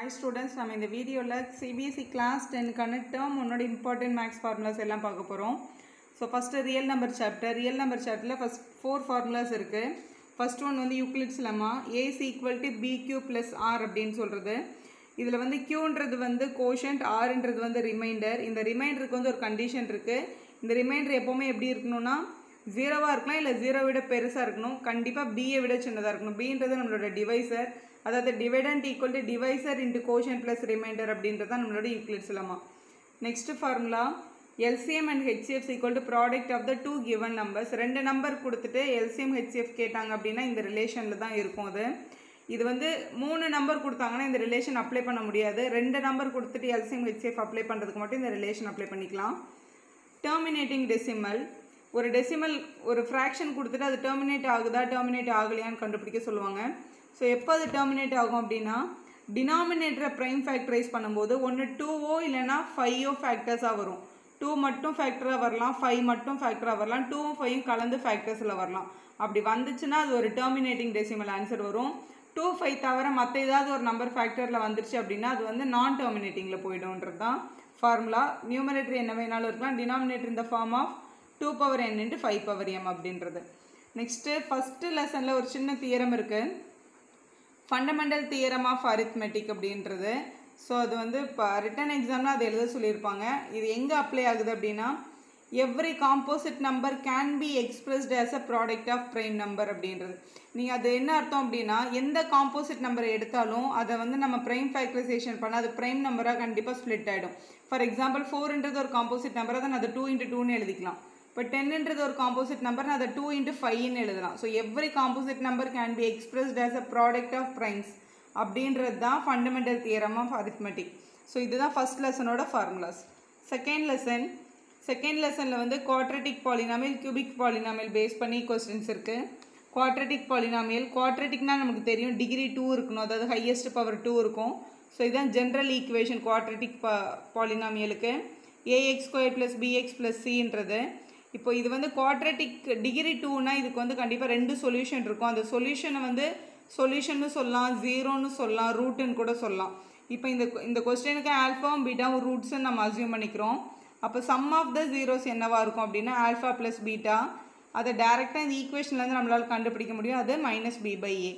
Hi students நம்ம இந்த வீடியோவில் சிபிஎஸ்சி கிளாஸ் டென்க்கான டேர்ம் உன்னோட இம்பார்ட்டன்ட் மேக்ஸ் ஃபார்முலாஸ் எல்லாம் பார்க்க போகிறோம் so first real number chapter real number சாப்டரில் ஃபஸ்ட் ஃபோர் ஃபார்முலாஸ் இருக்குது ஃபஸ்ட் ஒன் வந்து Euclid's lemma A is equal to B Q plus R அப்படின்னு சொல்கிறது இதில் வந்து கியூன்றது வந்து கோஷன்ட் ஆர்ன்றது வந்து ரிமைண்டர் இந்த ரிமைண்டருக்கு வந்து ஒரு கண்டிஷன் இருக்குது இந்த ரிமைண்டர் எப்போவுமே எப்படி இருக்கணும்னா ஜீரோவாக இருக்கலாம் இல்லை ஜீரோ விட பெருசாக இருக்கணும். கண்டிப்பாக பியை விட சின்னதாக இருக்கணும். பின்றது நம்மளோட டிவைசர் அதாவது dividend equal to divisor into quotient plus remainder அப்படின்றது தான் நம்மளோட equal lemma next formula LCM and HCF equal to product of the two given numbers ரெண்டு நம்பர் கொடுத்துட்டு எல்சிஎம் ஹெச்சிஎஃப் கேட்டாங்க அப்படின்னா இந்த ரிலேஷனில் தான் இருக்கும் அது. இது வந்து மூணு நம்பர் கொடுத்தாங்கன்னா இந்த ரிலேஷன் அப்ளை பண்ண முடியாது. ரெண்டு நம்பர் கொடுத்துட்டு எல்சிஎம் ஹெச்சிஎஃப் அப்ளை பண்ணுறதுக்கு மட்டும் இந்த ரிலேஷன் அப்ளை பண்ணிக்கலாம். டெர்மினேட்டிங் டெசிமல் ஒரு டெசிமல் ஒரு ஃப்ராக்ஷன் கொடுத்துட்டு அது டெர்மினேட் ஆகுதா டெர்மினேட் ஆகலையான்னு கண்டுபிடிக்க சொல்லுவாங்க. ஸோ எப்போ அது டெர்மினேட் ஆகும் அப்படின்னா டினாமினேட்டரை ப்ரைம் ஃபேக்டரைஸ் பண்ணும்போது ஒன்று டூவோ இல்லைனா ஃபைவோ ஃபேக்டர்ஸாக வரும். டூ மட்டும் ஃபேக்டராக வரலாம் ஃபைவ் மட்டும் ஃபேக்டராக வரலாம் டூவும் ஃபைவும் கலந்து ஃபேக்டர்ஸில் வரலாம். அப்படி வந்துச்சுன்னா அது ஒரு டெர்மினேட்டிங் டெசிமல் ஆன்சர் வரும். டூ ஃபைவ் தவிர மற்ற ஏதாவது ஒரு நம்பர் ஃபேக்டரில் வந்துருச்சு அப்படின்னா அது வந்து நான் டெர்மினேட்டிங்கில் போய்டும்ன்றது தான் ஃபார்முலா நியூமரேட்டர் என்ன வேணாலும் இருக்கலாம். டினாமினேட்டர் இந்த form of two power N into five power M அப்படின்றது. நெக்ஸ்ட்டு ஃபஸ்ட்டு லெசனில் ஒரு சின்ன தியரம் இருக்குது ஃபண்டமெண்டல் தியரம் ஆஃப் அரித்மெட்டிக் அப்படின்றது. ஸோ அது வந்து இப்போ ரிட்டன் எக்ஸாம்னால் அது எழுத சொல்லியிருப்பாங்க. இது எங்கே அப்ளை ஆகுது அப்படின்னா every composite number can be expressed as a product of prime number அப்படின்றது. நீங்கள் அது என்ன அர்த்தம் அப்படின்னா எந்த காம்போசிட் நம்பரை எடுத்தாலும் அதை வந்து நம்ம ப்ரைம் ஃபேக்டரைசேஷன் பண்ணால் அது ப்ரைம் நம்பராக கண்டிப்பாக ஸ்ப்ளிட் ஆகிடும் ஃபார் எக்ஸாம்பிள் ஃபோர்ன்றது ஒரு காம்போசிட் நம்பர் அதை அதை டூ இன்ட்டு டூன்னு எழுதிக்கலாம். இப்போ டென்ன்றது ஒரு காம்போசிட் நம்பர் அதை டூ இன்ட்டு ஃபைவ்னு எழுதலாம். So every composite number can be expressed as a product of primes அப்படின்றது தான் fundamental theorem of arithmetic so இதுதான் ஃபஸ்ட் லெசனோட ஃபார்முலாஸ் செகண்ட் லெசன் செகண்ட் லெசனில் வந்து quadratic polynomial cubic polynomial base பண்ணி கொஸ்டின்ஸ் இருக்குது குவாட்ரட்டிக் பாலினாமியல் குவாட்ரட்டிக்னால் நமக்கு தெரியும் டிகிரி டூ இருக்கணும். அதாவது ஹையஸ்ட் பவர் டூ இருக்கும். ஸோ இதுதான் ஜென்ரல் ஈக்குவேஷன் குவாட்ரட்டிக் பா பாலினாமியலுக்கு AX square plus b x plus சின்றது இப்போ இது வந்து குவாட்ரட்டிக் டிகிரி டூனா இதுக்கு வந்து கண்டிப்பாக ரெண்டு சொல்யூஷன் இருக்கும். அந்த சொல்யூஷனை வந்து சொல்யூஷன்னு சொல்லலாம் ஜீரோன்னு சொல்லலாம் ரூட்டுன்னு கூட சொல்லலாம். இப்போ இந்த இந்த கொஸ்டினுக்கு ஆல்ஃபாவும் பீட்டாவும் ரூட்ஸ்ன்னு நம்ம அசியூம் பண்ணிக்கிறோம். அப்போ சம் ஆஃப் த ஜீரோஸ் என்னவாக இருக்கும் அப்படின்னா ஆல்ஃபா ப்ளஸ் பீட்டா அதை டேரெக்டாக இந்த ஈக்குவேஷன்லேருந்து நம்மளால் கண்டுபிடிக்க முடியும். அது மைனஸ் பி பை ஏ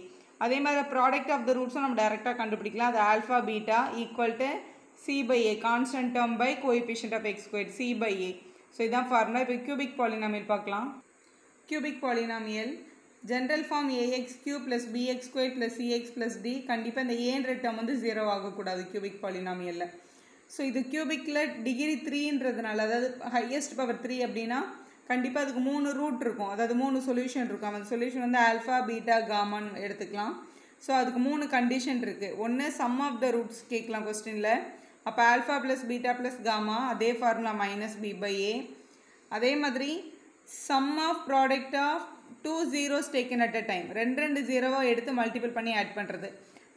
அதே மாதிரி ப்ராடக்ட் ஆஃப் த ரூட்ஸும் நம்ம டேரெக்டாக கண்டுபிடிக்கலாம். அது alpha beta equal to C by A constant term by coefficient of X square C by A so இதான் ஃபார்முலா இப்போ கியூபிக் பாலினாமியல் பார்க்கலாம். Cubic polynomial general form AX cube plus BX square plus CX plus D கண்டிப்பாக இந்த ஏன்ற term வந்து zero ஆகக்கூடாது cubic பாலினாமியலில் so இது கியூபிக்கில் degree த்ரீன்றதுனால அதாவது ஹையஸ்ட் பவர் த்ரீ அப்படின்னா கண்டிப்பாக அதுக்கு மூணு ரூட் இருக்கும். அதாவது மூணு சொல்யூஷன் இருக்கும். அந்த சொல்யூஷன் வந்து ஆல்ஃபா பீட்டா காமான்னு எடுத்துக்கலாம். ஸோ அதுக்கு மூணு கண்டிஷன் இருக்குது ஒன்று சம் ஆஃப் த ரூட்ஸ் கேட்கலாம் கொஸ்டினில் அப்போ alpha plus beta plus gamma அதே formula minus B by A அதே மாதிரி sum of product of two zeros taken at a time ரெண்டு ரெண்டு ஜீரோவாக எடுத்து மல்டிபிள் பண்ணி ஆட் பண்ணுறது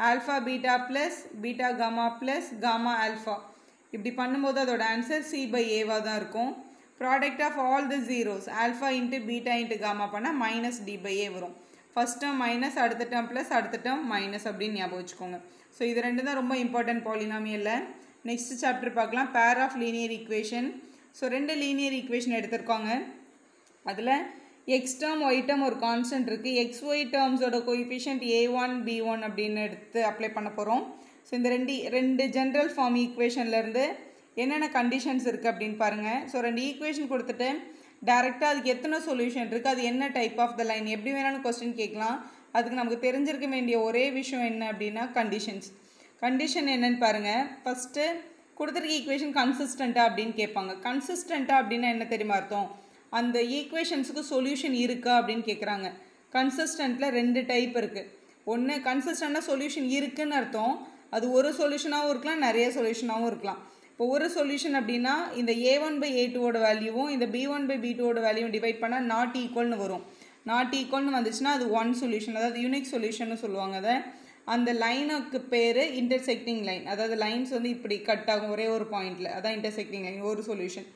alpha beta plus beta gamma plus gamma alpha இப்படி பண்ணும்போது அதோட ஆன்சர் சி பை ஏவாக தான் இருக்கும். Product of all the zeros alpha into beta into gamma பண்ணால் மைனஸ் டி பை ஏ வரும். ஃபஸ்ட் டேர்ம் மைனஸ் அடுத்த டேர்ம் ப்ளஸ் அடுத்த டேர்ம் மைனஸ் அப்படின்னு ஞாபகம் வச்சுக்கோங்க. ஸோ இது ரெண்டு தான் ரொம்ப இம்பார்ட்டன்ட் பாலினாமியில் நெக்ஸ்ட் சாப்டர் பார்க்கலாம். Pair of linear equation so ரெண்டு லீனியர் ஈக்குவேஷன் எடுத்திருக்காங்க. அதில் எக்ஸ் டேர்ம் ஒய் டேர்ம் ஒரு கான்ஸ்டன்ட் இருக்குது X Y டேர்ம்ஸோட coefficient A one B one அப்படின்னு எடுத்து அப்ளை பண்ண போகிறோம் ஸோ இந்த ரெண்டு ரெண்டு ஜென்ரல் ஃபார்ம் ஈக்குவேஷன்லேருந்து என்னென்ன கண்டிஷன்ஸ் இருக்குது அப்படின்னு பாருங்கள் ஸோ ரெண்டு ஈக்குவேஷன் கொடுத்துட்டு டேரெக்டாக அதுக்கு எத்தனை சொல்யூஷன் இருக்குது அது என்ன டைப் ஆஃப் த லைன் எப்படி வேணாலும் கொஸ்டின் கேட்கலாம். அதுக்கு நமக்கு தெரிஞ்சிருக்க வேண்டிய ஒரே விஷயம் என்ன அப்படின்னா கண்டிஷன்ஸ் கண்டிஷன் என்னென்னு பாருங்கள் ஃபஸ்ட்டு கொடுத்துருக்க ஈக்குவேஷன் கன்சிஸ்டண்ட்டாக அப்படின்னு கேட்பாங்க. கன்சிஸ்டண்ட்டாக அப்படின்னா என்ன தெரியுமா அர்த்தம்? அந்த ஈக்குவேஷன்ஸுக்கு சொல்யூஷன் இருக்கா அப்படின்னு கேட்குறாங்க. கன்சிஸ்டண்ட்டில் ரெண்டு டைப் இருக்குது ஒன்று கன்சிஸ்டண்ட்டாக சொல்யூஷன் இருக்குதுன்னு அர்த்தம். அது ஒரு சொல்யூஷனாகவும் இருக்கலாம் நிறைய சொல்யூஷனாகவும் இருக்கலாம். இப்போ ஒரு சொல்யூஷன் அப்படின்னா இந்த ஏ ஒன் பை ஏ டூவோட வேல்யூவும் இந்த பி ஒன் பை பி டூவோட வேல்யூவும் டிவைட் பண்ணால் நாட் ஈக்குவல்னு வரும். நாட் ஈக்குவல்னு வந்துச்சுன்னா அது ஒன் சொல்யூஷன் அதாவது யூனிக் சொல்யூஷன் சொல்லுவாங்க அதை. அந்த லைனுக்கு பேர் இன்டர்செக்டிங் லைன் அதாவது லைன்ஸ் வந்து இப்படி கட் ஆகும் ஒரே ஒரு பாயிண்டில் அதான் இன்டர்செக்டிங் லைன் ஒரு சொல்யூஷன்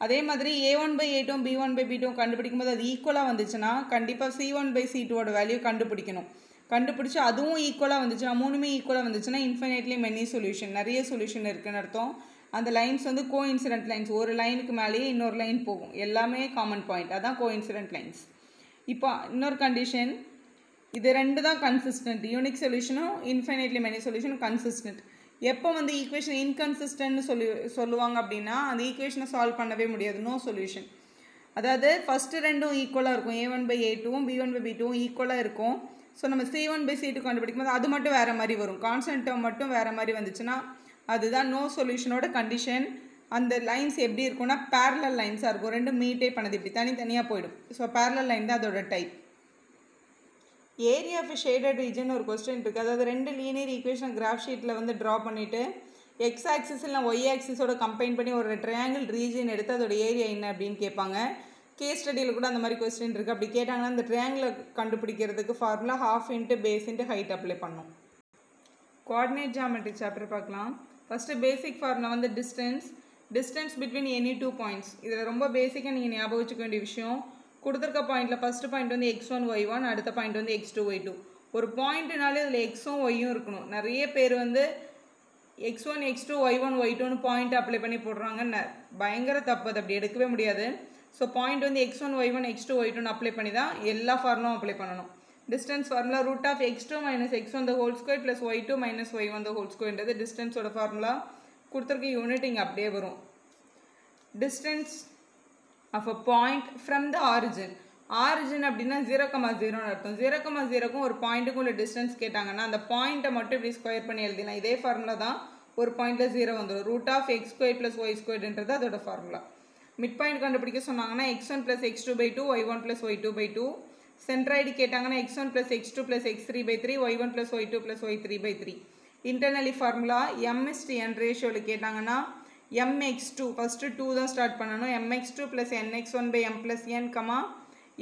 அதே மாதிரி A one by A two B one by B two கண்டுபிடிக்கும் போது அது ஈக்குவலாக வந்துச்சுன்னா கண்டிப்பாக சி ஒன் பை சி டூவோட வேல்யூ கண்டுபிடிக்கணும். கண்டுபிடிச்சி அதுவும் ஈக்குவலாக வந்துச்சுன்னா மூணுமே ஈக்குவலாக வந்துச்சுன்னா இன்ஃபினைட்லி மெனி சொல்யூஷன் நிறைய சொல்யூஷன் இருக்குன்னு அர்த்தம். அந்த லைன்ஸ் வந்து கோ இன்சிடென்ட் லைன்ஸ் ஒரு லைனுக்கு மேலேயே இன்னொரு லைன் போகும். எல்லாமே காமன் பாயிண்ட் அதான் கோ இன்சிடென்ட் லைன்ஸ் இப்போ இன்னொரு கண்டிஷன் இது ரெண்டு தான் கன்சிஸ்டன்ட் யூனிக் சொல்யூஷனும் இன்ஃபைனைட்லி மெனி சொல்யூஷனும் கன்சிஸ்டன்ட் எப்போ வந்து ஈக்குவேஷன் இன்கன்சிஸ்டன்ட்னு சொல்லி சொல்லுவாங்க அப்படின்னா அந்த ஈக்குவேஷனை சால்வ் பண்ணவே முடியாது. நோ சொல்யூஷன் அதாவது ஃபஸ்ட்டு ரெண்டும் ஈக்குவலாக இருக்கும். ஏ ஒன் பை ஏ டூவும் பி ஒன் பை பி டூவும் ஈக்குவலாக இருக்கும். ஸோ நம்ம C one by C two கண்டுபிடிக்கும் போது அது மட்டும் வேறு மாதிரி வரும். கான்ஸ்டன்ட் டேர்ம் மட்டும் வேறு மாதிரி வந்துச்சுன்னா அதுதான் நோ சொல்யூஷனோட கண்டிஷன் அந்த லைன்ஸ் எப்படி இருக்கும்னா பேரலல் லைன்ஸாக இருக்கும். ரெண்டும் மீட்டே பண்ணது இப்படி. தனித்தனியாக போயிடும். ஸோ பேரலல் லைன் தான் அதோட type area of shaded region ஒரு கொஸ்டின் இருக்குது அதாவது ரெண்டு லீனியர் ஈக்குவேஷன் கிராஃப் ஷீட்டில் வந்து ட்ரா பண்ணிவிட்டு எக்ஸ் ஆக்சிஸ் இல்லை ஒய் ஆக்சிஸோட கம்பைன் பண்ணி ஒரு ட்ரையாங்கிள் ரீஜன் எடுத்து அதோட ஏரியா என்ன அப்படின்னு கேட்பாங்க. கே ஸ்டடியில் கூட அந்த மாதிரி கொஸ்டின் இருக்குது அப்படி கேட்டாங்கன்னா அந்த ட்ரையாங்கிளை கண்டுபிடிக்கிறதுக்கு formula half into base into height apply பண்ணும். கோஆர்டினேட் ஜாமெட்ரி சாப்டர் பார்க்கலாம். ஃபஸ்ட்டு பேசிக் ஃபார்முலா வந்து distance distance between any two points இதில் ரொம்ப பேசிக்காக நீங்கள் ஞாபகம் வச்சுக்க வேண்டிய விஷயம். கொடுத்துருக்க பாயிண்டில் ஃபஸ்ட்டு பாயிண்ட் வந்து எக்ஸ் ஒன் ஒய் ஒன் அடுத்த பாயிண்ட் வந்து எக்ஸ் டூ ஒய் டூ ஒரு பாயிண்ட்டுனாலே அதில் எக்ஸும் ஒய்யும் இருக்கணும். நிறைய பேர் வந்து X one X two Y one Y டூன்னு பாயிண்ட் அப்ளை பண்ணி போடுறாங்க பயங்கர தப்பு. அது அப்படி எடுக்கவே முடியாது. ஸோ பாயிண்ட் வந்து X one Y one X two Y டூன்னு அப்ளை பண்ணி தான் எல்லா ஃபார்முலும் அப்ளை பண்ணணும். Distance formula root of X two minus X one the whole square plus Y two minus Y one the whole ஸ்கொயர்ன்றது டிஸ்டன்ஸோட formula கொடுத்துருக்க unit இங்கே அப்படியே வரும். Distance of a point from the origin origin அப்படின்னா zero comma ஜீரோன்னு அர்த்தம். Zero comma ஜீரோக்கும் ஒரு பாயிண்ட்டுக்கும் உள்ள டிஸ்டன்ஸ் கேட்டாங்கன்னா அந்த பாயிண்ட்டை மட்டும் இப்படி ஸ்கொயர் பண்ணி எழுதினா இதே ஃபார்முலா தான் ஒரு பாயிண்ட்டில் ஜீரோ வந்துடும். Root of X square plus Y ஸ்கொயர்ன்றது அதோட ஃபார்முலா மிட் பாயிண்ட் கண்டுபிடிக்க சொன்னாங்கன்னா X one plus X two by two Y one plus Y two by two centroid கேட்டாங்கன்னா X one plus X two plus X three by three Y one plus Y two plus Y three by three internally formula M is to N ரேஷியோவில் கேட்டாங்கன்னா MX two first two தான் start பண்ணணும். MX two plus NX one by M plus N comma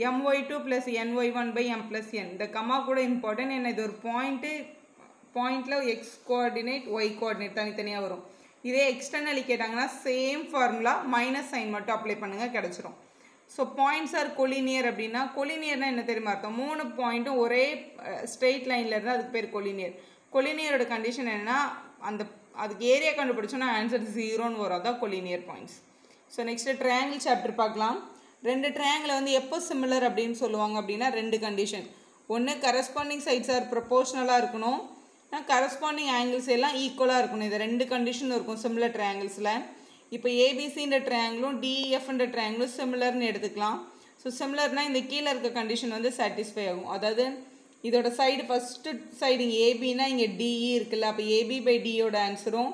MY two plus NY one by M plus N இந்த comma கூட important என்ன இது ஒரு point பாயிண்டில் எக்ஸ் கோஆர்டினேட் ஒய் கோஆர்டினேட் தனித்தனியாக வரும். இதே எக்ஸ்டர்னலி கேட்டாங்கன்னா சேம் ஃபார்முலா மைனஸ் சைன் மட்டும் அப்ளை பண்ணுங்கள் கிடச்சிரும். ஸோ பாயிண்ட்ஸ் ஆர் கொலினியர் அப்படின்னா கொலினியர்னா என்ன தெரியுமா அர்த்தம்? மூணு பாயிண்ட்டும் ஒரே ஸ்ட்ரெயிட் லைனில் இருந்தால் அதுக்கு பேர் கொலினியர் கொலினியரோட கண்டிஷன் என்னன்னா அந்த அதுக்கு ஏரியா கண்டுபிடிச்சோன்னா ஆன்சர் ஜீரோன்னு வரும். அதான் collinear points so next triangle chapter பார்க்கலாம். ரெண்டு ட்ரையாங்கிளை வந்து எப்போ சிமிலர் அப்படின்னு சொல்லுவாங்க அப்படின்னா ரெண்டு கண்டிஷன் ஒன்று கரஸ்பாண்டிங் சைட்ஸ் ஆர் ப்ரொபோஷ்னலாக இருக்கணும். கரஸ்பாண்டிங் ஆங்கிள்ஸ் எல்லாம் ஈக்குவலாக இருக்கணும். இது ரெண்டு கண்டிஷன் இருக்கும் சிமிலர் ட்ரையாங்கிள்ஸில் இப்போ ஏபிசின்ற ட்ரையாங்கிளும் டிஎஃப்ன்ற ட்ரையாங்கிளும் சிமிலர்னு எடுத்துக்கலாம். ஸோ சிமிலர்னால் இந்த கீழே இருக்க கண்டிஷன் வந்து சாட்டிஸ்ஃபை ஆகும். அதாவது இதோட சைடு ஃபஸ்ட்டு சைடு இங்கே இங்கே டிஇ இருக்குல்ல அப்போ ஏபி பை டியோட ஆன்சரும்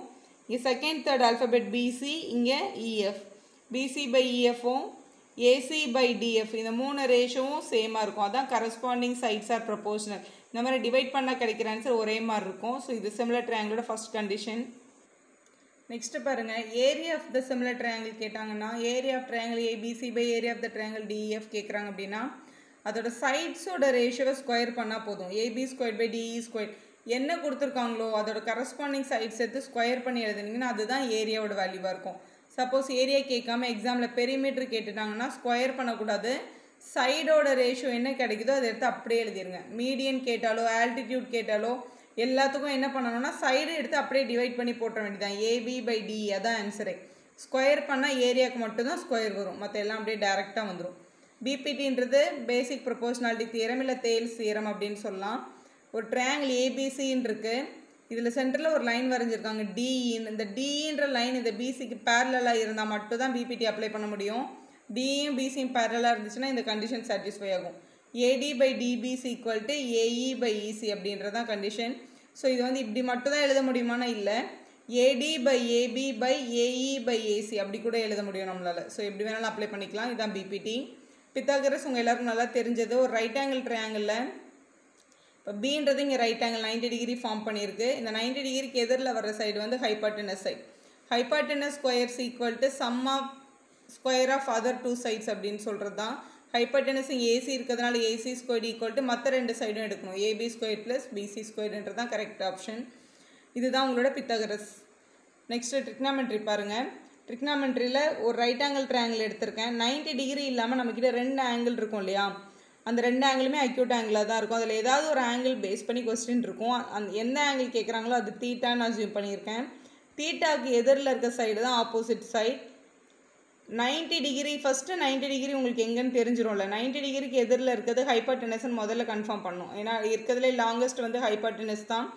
இங்கே செகண்ட் தேர்ட் ஆல்ஃபபெட் பிசி இங்கே இஎஃப் பிசி பை இஎஃப்பும் ஏசி பை டிஎஃப் இந்த மூணு ரேஷோவும் சேமாக இருக்கும். அதான் கரஸ்பாண்டிங் சைட்ஸ் ஆர் ப்ரொபோஷனல் இந்த மாதிரி டிவைட் பண்ணால் கிடைக்கிற ஆன்சர் ஒரே மாதிரி இருக்கும். ஸோ இது சிமிலர் ட்ரையாங்கிளோட ஃபஸ்ட் கண்டிஷன் நெக்ஸ்ட்டு பாருங்கள் area of the similar triangle கேட்டாங்கன்னா area of triangle ABC by area of the triangle DF கேட்குறாங்க அப்படின்னா அதோட சைட்ஸோட ரேஷியோவை ஸ்கொயர் பண்ணால் போதும். AB square by DE square என்ன கொடுத்துருக்காங்களோ அதோட கரஸ்பாண்டிங் சைட்ஸ் எடுத்து ஸ்கொயர் பண்ணி எழுதுனீங்கன்னா அதுதான் ஏரியாவோட வேல்யூவாக இருக்கும். சப்போஸ் ஏரியா கேட்காம எக்ஸாமில் பெரிமீட்டர் கேட்டுட்டாங்கன்னா ஸ்கொயர் பண்ணக்கூடாது. சைடோட ரேஷியோ என்ன கிடைக்குதோ அதை எடுத்து அப்படியே எழுதிடுங்க மீடியன் கேட்டாலோ ஆல்டிடியூட் கேட்டாலோ எல்லாத்துக்கும் என்ன பண்ணணும்னா சைடு எடுத்து அப்படியே டிவைட் பண்ணி போட்ட வேண்டியதான் ஏபி பை டி அதான் ஆன்சரே ஸ்கொயர் பண்ணால் ஏரியாவுக்கு மட்டும்தான் ஸ்கொயர் வரும். மற்ற எல்லாம் அப்படியே டேரெக்டாக வந்துடும் பிபிடின்றது பேசிக் ப்ரொபோஷனாலிட்டி தீரம் இல்லை தேல்ஸ் தீரம் அப்படின்னு சொல்லலாம். ஒரு ட்ரையாங்கிள் ஏபிசின்னு இருக்குது இதில் சென்டரில் ஒரு லைன் வரைஞ்சிருக்காங்க. டிஇன் இந்த டிஇன்ற லைன் இந்த பிசிக்கு பேரலாக இருந்தால் மட்டும்தான் பிபிடி அப்ளை பண்ண முடியும். டியும் பிசியும் பேரலாக இருந்துச்சுன்னா இந்த கண்டிஷன் சாட்டிஸ்ஃபை ஆகும். AD by DBC equal to AE by EC அப்படின்றது தான் கண்டிஷன் ஸோ இது வந்து இப்படி மட்டும் தான் எழுத முடியுமானா இல்லை. AD by AB by AE by AC அப்படி கூட எழுத முடியும் நம்மளால். ஸோ எப்படி வேணாலும் அப்ளை பண்ணிக்கலாம். இதுதான் பிபிடி பித்தாகரஸ் உங்கள் எல்லாருக்கும் நல்லா தெரிஞ்சது. ஒரு ரைட் ஆங்கிள் ட்ரையாங்கிளில் இப்போ பீன்றது இங்கே right angle ninety degree form பண்ணியிருக்கு. இந்த நைன்டி டிகிரிக்கு எதிரில் வர சைடு வந்து hypotenuse side hypotenuse squares equal to sum of square of other two sides அப்படின்னு சொல்கிறது தான் ஹைபர்டெனஸ் இங்கே ஏசி இருக்கிறதுனால ஏசி ஸ்கொயர் ஈக்குவல் டு மற்ற ரெண்டு சைடும் எடுக்கணும். ஏபி ஸ்கொயர் ப்ளஸ் பிசி ஸ்கொயர்ன்றது தான் கரெக்ட் ஆப்ஷன் இதுதான் உங்களோட பித்தகரஸ் நெக்ஸ்ட்டு ட்ரிக்னாமெண்ட்ரி பாருங்கள் ட்ரிக்னாமெண்ட்ரியில் ஒரு ரைட் ஆங்கிள் ட்ரையாங்கிள் எடுத்திருக்கேன். நைன்டி டிகிரி இல்லாமல் நம்மக்கிட்ட ரெண்டு ஆங்கிள் இருக்கும் இல்லையா? அந்த ரெண்டு ஆங்கிளுமே அக்யூட் ஆங்கிளாக தான் இருக்கும். அதில் ஏதாவது ஒரு ஆங்கிள் பேஸ் பண்ணி கொஸ்டின் இருக்கும். அந்த எந்த ஆங்கிள் கேட்குறாங்களோ அது தீட்டான்னு அசியூம் பண்ணியிருக்கேன். தீட்டாவுக்கு எதிரில் இருக்க சைடு தான் opposite side 90 degree first 90 degree உங்களுக்கு எங்கேன்னு தெரிஞ்சிரும்ல. 90 டிகிரிக்கு எதிரில் இருக்கிறது ஹைப்பர்டெனஸ்ன்னு முதல்ல கன்ஃபார்ம் பண்ணும். ஏன்னா இருக்கிறதுலே லாங்கஸ்ட் வந்து ஹைப்பர்டெனஸ் தான்.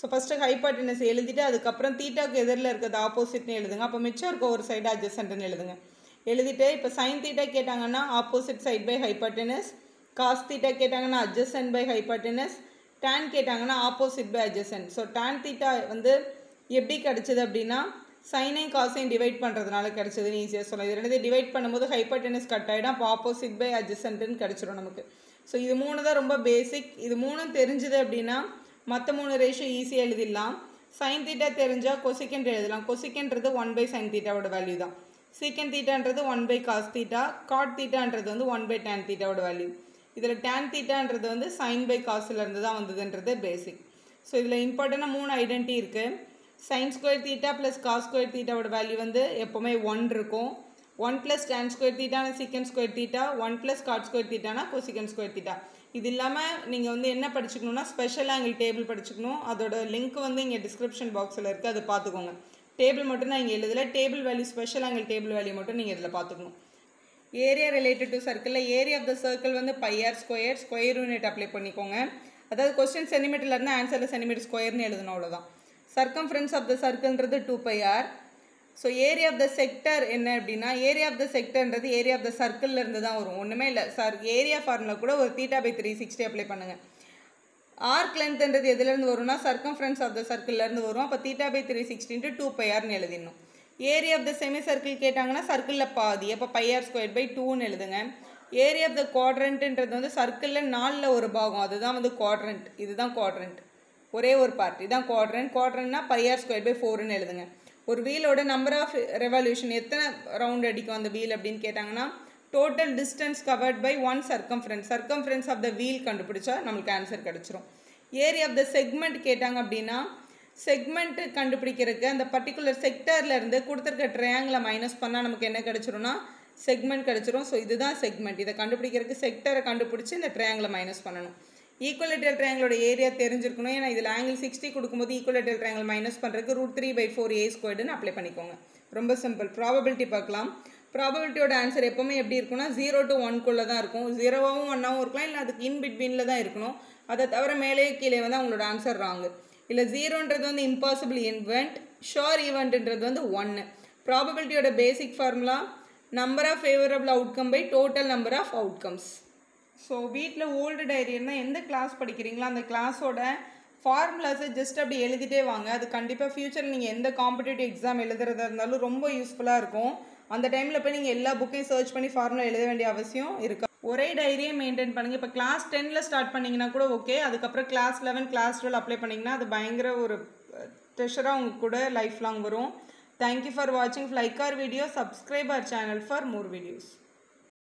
ஸோ ஃபஸ்ட்டு ஹைப்பர்டெனஸ் எழுதிட்டு அதுக்கப்புறம் தீட்டாக்கு எதிரில் இருக்கிறது ஆப்போசிட்னு எழுதுங்க. அப்போ மிச்சம் இருக்க ஒரு சைடு அட்ஜஸ்டன்ட்னு எழுதுங்க. எழுதிட்டு இப்போ சைன் தீட்டா கேட்டாங்கன்னா opposite side by hypotenuse cos theta கேட்டாங்கன்னா அட்ஜசன்ட் பை ஹைப்பர்டெனஸ் டேன் கேட்டாங்கன்னா opposite by adjacent so tan theta வந்து எப்படி கிடச்சிது அப்படின்னா சைனையும் காசையும் டிவைட் பண்ணுறதுனால கிடச்சதுன்னு ஈஸியாக சொல்லலாம். இது ரெண்டு டிவைட் பண்ணும்போது ஹைப்பர்டெனஸ் கட் ஆகிடும் அப்போ ஆப்போசிட் பை அட்ஜஸ்டன்ட்டுன்னு கிடச்சிரும் நமக்கு. ஸோ இது மூணு தான் ரொம்ப பேசிக் இது மூணும் தெரிஞ்சுது அப்படின்னா மற்ற மூணு ரேஷியோ ஈஸியாக எழுதிடலாம். சைன் தீட்டா தெரிஞ்சால் கொசிக்கண்ட் எழுதலாம். கொசிக்கன்றது ஒன் பை சைன் தீட்டாவோட வேல்யூ தான். Secant தீட்டான்றது one by cos theta cot தீட்டான்றது வந்து ஒன் பை டேன் தீட்டாவோட வேல்யூ இதில் டேன் தீட்டான்றது வந்து சைன் பை காசுலேருந்து தான் வந்ததுன்றது பேசிக் ஸோ இதில் இம்பார்ட்டண்டாக மூணு ஐடென்டி இருக்குது sin square theta plus cos square தீட்டாவோட value வந்து எப்போவுமே ஒன் இருக்கும். One plus tan square தீட்டானா secant square theta one plus cot square தீட்டானா cosecant square theta இது இல்லாமல் நீங்கள் வந்து என்ன படிச்சுக்கணுன்னா ஸ்பெஷல் ஆங்கிள் டேபிள் படிச்சுக்கணும். அதோட லிங்க் வந்து இங்கே டிஸ்கிரிப்ஷன் பாக்ஸில் இருக்குது அதை பார்த்துக்கோங்க. டேபிள் மட்டும் தான் இங்கே எழுதல. Table value special angle table value மட்டும் நீங்கள் இதில் பார்த்துக்கணும். ஏரியா ரிலேட்டட் டு சர்க்கிளில் ஏரியா ஆஃப் த சர்க்கிள் வந்து pi r square square unit apply பண்ணிக்கோங்க. அதாவது கொஸ்டின் சென்டிமீட்டரில் இருந்தால் ஆன்சரில் சென்டிமீட்டர் ஸ்கொயர்னு எழுதணும் அவ்வளோதான் circumference of the சர்க்கிள்ன்றது two pi r so area of the sector என்ன அப்படின்னா ஏரியா ஆஃப் த செக்டர்ன்றது ஏரியா ஆஃப் த சர்க்கிளில் இருந்து தான் வரும். ஒன்றுமே இல்லை. சார் ஏரியா ஃபார்முலா கூட ஒரு theta by three sixty apply பண்ணுங்கள் ஆர்க் லென்த்ன்றது எதுலேருந்து வரும்னா சர்க்கம்ஃபரன்ஸ் ஆஃப் த சர்க்கிள்லேருந்து வரும். அப்போ தீட்டா பை த்ரீ சிக்ஸ்டின்ட்டு டூ பை ஆர்னு எழுதிடணும். Area of the semi circle கேட்டாங்கன்னா சர்க்கிளில் பாதி. அப்போ பை ஆர் ஸ்கொயர் பை டூன்னு எழுதுங்க. ஏரியா ஆஃப் த குவாட்ரண்ட்டுன்றது வந்து சர்க்கிளில் நாலில் ஒரு பாகம். அதுதான் வந்து குவாட்ரண்ட் இதுதான் குவாட்ரண்ட் ஒரே ஒரு பார்ட் இதான் குவாட்ரண்ட் குவாட்ரண்ட்னா பை ஆர் ஸ்கொயர் பை ஃபோர்னு எழுதுங்க. ஒரு வீலோட நம்பர் ஆஃப் ரெவல்யூஷன் எத்தனை ரவுண்ட் அடிக்கும் அந்த வீல் அப்படின்னு கேட்டாங்கன்னா total distance covered by one circumference circumference of the wheel கண்டுபிடிச்சா நம்மளுக்கு ஆன்சர் கிடச்சிரும். ஏரியா ஆஃப் த செக்மெண்ட் கேட்டாங்க அப்படின்னா செக்மெண்ட்டு கண்டுபிடிக்கிறதுக்கு அந்த பர்டிகுலர் செக்டர்லேருந்து கொடுத்துருக்க ட்ரையாங்கில் மைனஸ் பண்ணால் நமக்கு என்ன கிடச்சிரும்னா செக்மெண்ட் கிடச்சிரும். ஸோ இதுதான் செக்மெண்ட் இதை கண்டுபிடிக்கிறதுக்கு செக்டரை கண்டுபிடிச்சி இந்த ட்ரையாங்கில் மைனஸ் பண்ணணும். ஈக்குவலேட்டல் ட்ரையாங்கிளோட ஏரியா தெரிஞ்சிருக்கணும். ஏன்னா இதில் ஆங்கிள் சிக்ஸ்டி கொடுக்கும்போது ஈக்குவலேட்டல் ட்ரையாங்கிள் மைனஸ் பண்ணுறதுக்கு root three by four A ஸ்கொயர்டுன்னு apply பண்ணிக்கோங்க. ரொம்ப சிம்பிள் ப்ராபபிலிட்டி பார்க்கலாம். ப்ராபபிலிட்டியோட ஆன்சர் எப்போவுமே எப்படி இருக்கும்னா ஜீரோ டு ஒன்குள்ளே தான் இருக்கும். ஜீரோவாகவும் ஒன்னாகவும் இருக்கலாம். இல்லை அதுக்கு இன் பிட்வீனில் தான் இருக்கணும். அதை தவிர மேலே கீழே வந்து அவங்களோட ஆன்சர் ராங்கு இல்லை ஜீரோன்றது வந்து இம்பாசிபிள் இன்வெண்ட் ஷோர் ஈவெண்ட்ன்றது வந்து ஒன்று ப்ராபபிலிட்டியோட basic formula number of favourable outcome by total number of outcomes so வீட்டில் ஓல்டு டைரின்னா எந்த கிளாஸ் படிக்கிறீங்களோ அந்த கிளாஸோட ஃபார்முலாஸை ஜஸ்ட் அப்படி எழுதிட்டே வாங்க. அது கண்டிப்பாக ஃப்யூச்சரில் நீங்கள் எந்த காம்படிட்டிவ் எக்ஸாம் எழுதுறதா இருந்தாலும் ரொம்ப யூஸ்ஃபுல்லாக இருக்கும். அந்த டைமில் போய் நீங்கள் எல்லா புக்கையும் சர்ச் பண்ணி ஃபார்முலா எழுத வேண்டிய அவசியம் இருக்கா. ஒரே டைரியே மெயின்டைன் பண்ணுங்கள் இப்போ கிளாஸ் டென்னில் ஸ்டார்ட் பண்ணிங்கன்னா கூட ஓகே அதுக்கப்புறம் class eleven class twelve apply பண்ணிங்கன்னா அது பயங்கர ஒரு ட்ரெஷராக உங்களுக்கு கூட லைஃப் லாங் வரும் தேங்க்யூ ஃபார் வாட்சிங் like our video subscribe our channel for more videos